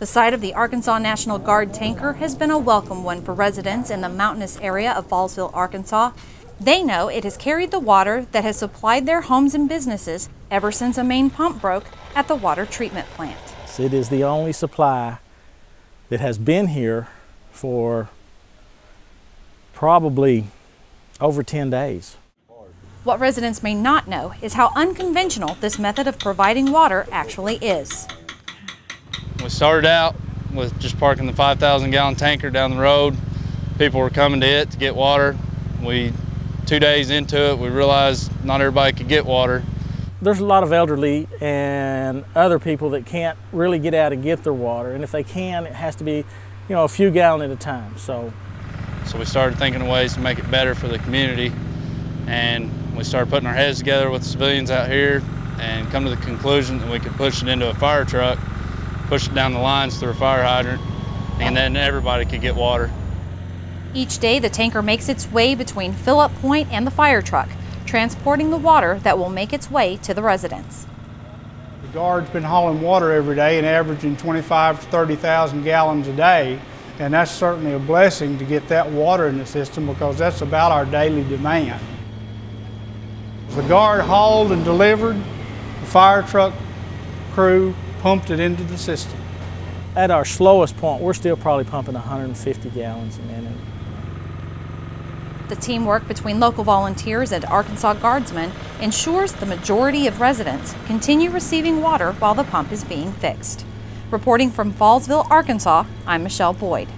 The sight of the Arkansas National Guard tanker has been a welcome one for residents in the mountainous area of Fallsville, Arkansas. They know it has carried the water that has supplied their homes and businesses ever since a main pump broke at the water treatment plant. It is the only supply that has been here for probably over 10 days. What residents may not know is how unconventional this method of providing water actually is. We started out with just parking the 5,000 gallon tanker down the road. People were coming to it to get water. We, two days into it, we realized not everybody could get water. There's a lot of elderly and other people that can't really get out and get their water. And if they can, it has to be, you know, a few gallon at a time. So, so we started thinking of ways to make it better for the community. And we started putting our heads together with the civilians out here and come to the conclusion that we could push it into a fire truck push it down the lines through a fire hydrant, and then everybody could get water. Each day, the tanker makes its way between fill-up point and the fire truck, transporting the water that will make its way to the residents. The guard's been hauling water every day and averaging 25 to 30,000 gallons a day, and that's certainly a blessing to get that water in the system because that's about our daily demand. The guard hauled and delivered, the fire truck crew pumped it into the system. At our slowest point, we're still probably pumping 150 gallons a minute. The teamwork between local volunteers and Arkansas Guardsmen ensures the majority of residents continue receiving water while the pump is being fixed. Reporting from Fallsville, Arkansas, I'm Michele Boyd.